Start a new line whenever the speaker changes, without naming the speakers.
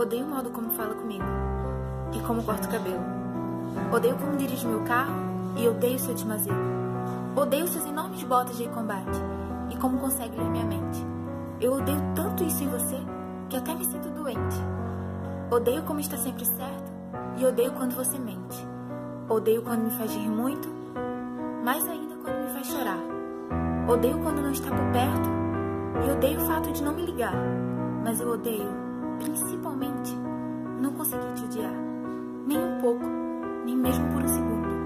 Odeio o modo como fala comigo e como corta o cabelo. Odeio como dirige meu carro e odeio seu desmazelo. Odeio suas enormes botas de combate e como consegue ler minha mente. Eu odeio tanto isso em você que até me sinto doente. Odeio como está sempre certo e odeio quando você mente. Odeio quando me faz rir muito, mais ainda quando me faz chorar. Odeio quando não está por perto e odeio o fato de não me ligar. Mas eu odeio, mesmo por um segundo.